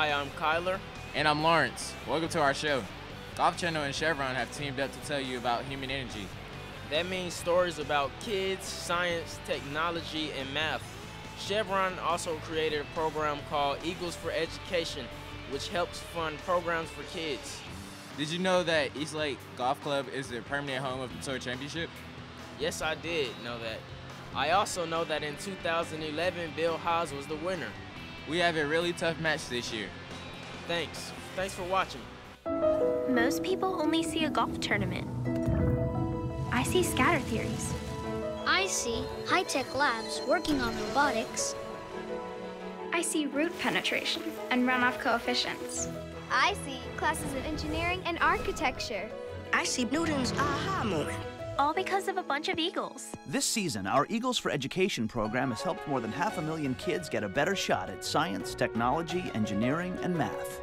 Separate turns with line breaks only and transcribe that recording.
Hi, I'm Kyler.
And I'm Lawrence. Welcome to our show. Golf Channel and Chevron have teamed up to tell you about human energy.
That means stories about kids, science, technology, and math. Chevron also created a program called Eagles for Education, which helps fund programs for kids.
Did you know that East Lake Golf Club is the permanent home of the Tour Championship?
Yes, I did know that. I also know that in 2011, Bill Haas was the winner.
We have a really tough match this year.
Thanks. Thanks for watching.
Most people only see a golf tournament. I see scatter theories.
I see high-tech labs working on robotics.
I see root penetration and runoff coefficients.
I see classes of engineering and architecture.
I see Newton's aha moment.
All because of a bunch of eagles.
This season, our Eagles for Education program has helped more than half a million kids get a better shot at science, technology, engineering, and math.